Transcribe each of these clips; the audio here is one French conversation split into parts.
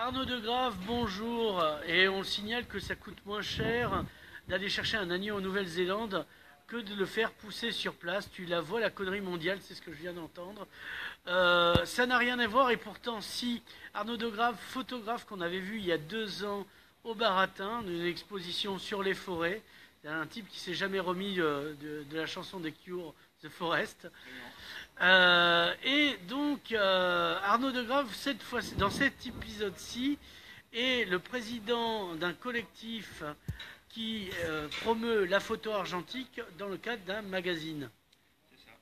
Arnaud de Grave, bonjour. Et on signale que ça coûte moins cher d'aller chercher un agneau en Nouvelle-Zélande que de le faire pousser sur place. Tu la vois, la connerie mondiale, c'est ce que je viens d'entendre. Euh, ça n'a rien à voir et pourtant, si Arnaud de Grave, photographe qu'on avait vu il y a deux ans au Baratin, d'une exposition sur les forêts, un type qui s'est jamais remis euh, de, la chanson des Cure, The Forest. Euh, et donc, Arnaud de Grave, cette fois, dans cet épisode-ci, est le président d'un collectif qui euh, promeut la photo argentique dans le cadre d'un magazine. C'est ça.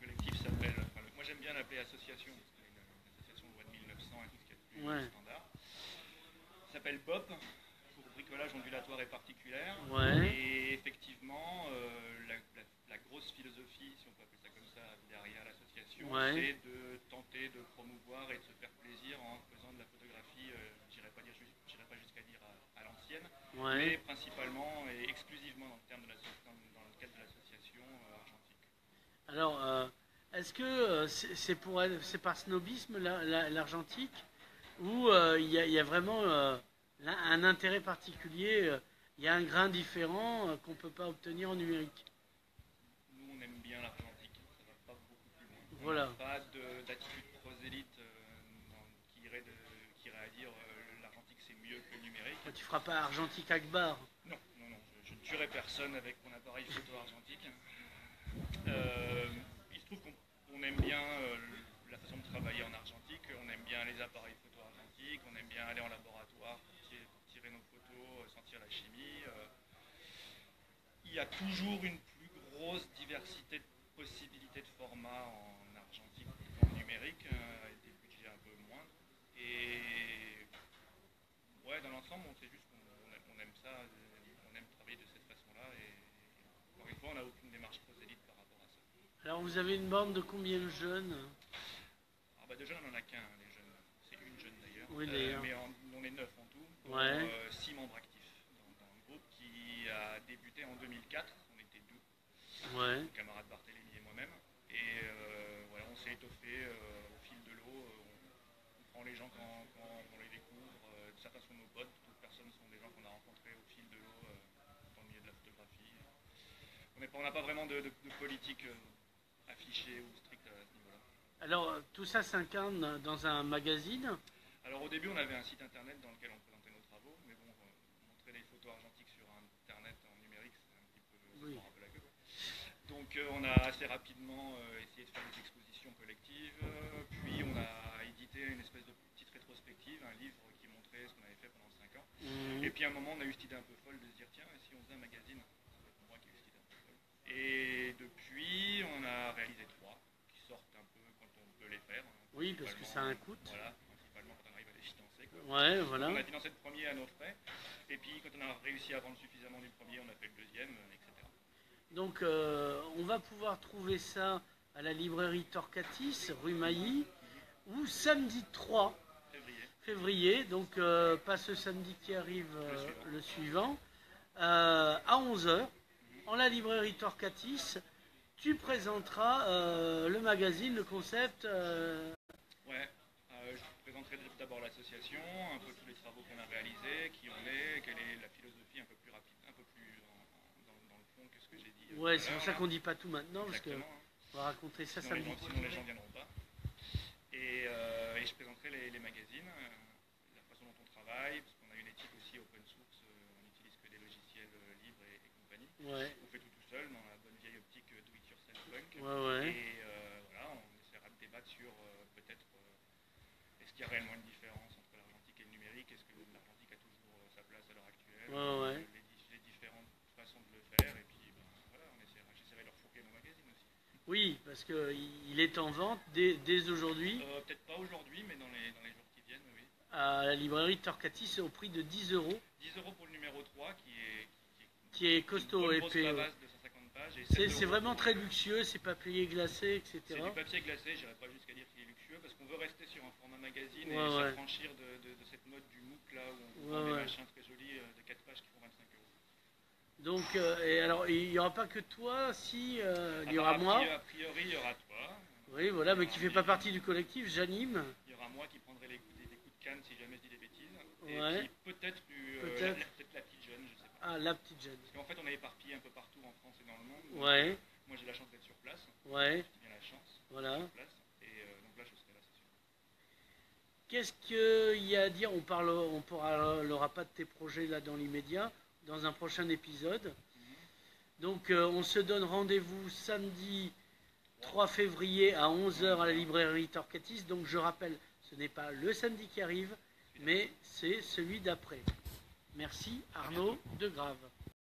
Le collectif s'appelle, moi j'aime bien l'appeler association, parce que c'est une, association de 1900 et tout ce qui est plus ouais. standard. Ça s'appelle BOP, pour bricolage ondulatoire et particulier. Et effectivement, euh, la, grosse philosophie, si on peut appeler ça comme ça, derrière l'association, c'est de tenter de promouvoir et de se faire plaisir en faisant de la photographie, euh, je n'irai pas, pas jusqu'à dire à, l'ancienne, mais principalement et exclusivement dans le, terme de la, dans, le cadre de l'association euh, argentique. Alors, euh, est-ce que c'est pour c'est par snobisme l'argentique? Ou il y, y, a vraiment un intérêt particulier il y a un grain différent qu'on ne peut pas obtenir en numérique Nous, on aime bien l'argentique, ça va pas beaucoup plus loin. Voilà. pas d'attitude prosélite qui irait, de, qui, irait à dire l'argentique c'est mieux que le numérique. Tu feras pas argentique Akbar Non, non, non, je, ne tuerai personne avec mon appareil photo argentique. Euh, il se trouve qu'on aime bien euh, la façon de travailler en argentique, on aime bien les appareils photo argentiques, on aime bien aller en laboratoire pour tirer, nos photos, sentir la chimie. Euh. il y a toujours une plus grosse diversité de possibilités de formats en argentique qu'en numérique, avec des budgets un peu moindres. Ouais, dans l'ensemble, on sait juste qu'on aime ça, on aime travailler de cette façon-là. Et encore une fois, on n'a aucune démarche prosélite par rapport à ça. Alors, vous avez une bande de combien de jeunes? Ah bah De jeunes, on n'en a qu'un, les jeunes. C'est une jeune d'ailleurs. Oui, euh, mais on est neuf en tout. Ouais. Euh, six membres actifs dans, un groupe qui a débuté en 2004. On était deux. Ouais. Mon camarade Barthélémy et moi-même. Et euh, voilà, on s'est étoffé au fil de l'eau. On, prend les gens quand, quand on les. Certains sont nos potes, d'autres personnes sont des gens qu'on a rencontrés au fil de l'eau dans le milieu de la photographie. On n'a pas vraiment de, politique affichée ou stricte à ce niveau-là. Alors, tout ça s'incarne dans un magazine? Alors, au début, on avait un site internet dans lequel on présentait nos travaux, mais bon, montrer les photos argentiques sur internet en numérique, c'est un petit peu, oui. un peu la gueule. Donc, on a assez rapidement essayé de faire des expositions collectives, puis on a édité une espèce de petite rétrospective, un livre qui montrait ce qu'on avait fait pendant 5 ans. Mmh. Et puis à un moment, on a eu cette idée un peu folle de se dire tiens, si on faisait un magazine C'est moi qui ai eu cette idée un peu folle. Et depuis, on a réalisé trois qui sortent un peu quand on peut les faire. Hein, oui, parce que ça a un coût. Voilà, principalement quand on arrive à les financer. Quoi. Ouais, voilà. on a financé le premier à nos frais. Et puis quand on a réussi à vendre suffisamment du premier, on a fait le deuxième, etc. Donc euh, on va pouvoir trouver ça à la librairie Torcatis, rue Mailly, ou samedi 3 février, donc euh, pas ce samedi qui arrive, euh, le suivant, euh, à 11h, en la librairie Torcatis, tu présenteras le magazine, le concept. Ouais, je présenterai d'abord l'association, un peu tous les travaux qu'on a réalisés, qui on est, quelle est la philosophie un peu plus rapide, un peu plus dans, le fond que ce que j'ai dit. Ouais, c'est pour ça qu'on dit pas tout maintenant, parce que on va raconter ça samedi. sinon les gens ne viendront pas. Et, les, magazines, la façon dont on travaille, parce qu'on a une éthique aussi open source, on n'utilise que des logiciels libres et, compagnie. On fait tout tout seul dans la bonne vieille optique do it yourself punk. Et voilà, on essaiera de débattre sur peut-être est-ce qu'il y a réellement une différence entre l'argentique et le numérique, est-ce que l'argentique a toujours sa place à l'heure actuelle, les, différentes façons de le faire, et puis ben, voilà, j'essaierai de leur fourquer mon magazine aussi. Oui, parce qu'il est en vente dès, dès aujourd'hui. Euh, Peut-être pas aujourd'hui, mais dans les, dans les, jours qui viennent, oui. À la librairie Torcatis au prix de 10 euros. 10 euros pour le numéro 3 qui est, qui est, costaud et C'est vraiment très luxueux, c'est papier glacé, etc. C'est du papier glacé, j'irai pas jusqu'à dire qu'il est luxueux, parce qu'on veut rester sur un format magazine et s'affranchir de, de, de, cette mode du MOOC là où on ouais, des machins très jolis euh, de 4 pages qui font 25 euros. Donc, euh, et alors, il n'y aura pas que toi, si, euh, il y aura moi. A priori, il y aura toi. Oui, voilà, mais qui ne fait pas partie du collectif, j'anime. Il y aura moi qui prendrai les, coups de canne si jamais je dis des bêtises. Et Ouais. peut-être euh, Peut-être. la, la- peut-être la petite jeune, je sais pas. Ah, la petite jeune. Parce qu'en fait, on est éparpillé un peu partout en France et dans le monde. Donc, Ouais, Moi, j'ai la chance d'être sur place. ouais, J'ai bien la chance voilà. sur place. Et donc là, je serai là, c'est sûr. Qu'est-ce qu'il y a à dire? On parle, on parlera pas de tes projets là dans l'immédiat, dans un prochain épisode. Donc euh, on se donne rendez-vous samedi 3 février à 11h à la librairie Torquatis. Donc je rappelle, ce n'est pas le samedi qui arrive, mais c'est celui d'après. Merci Arnaud de Grave.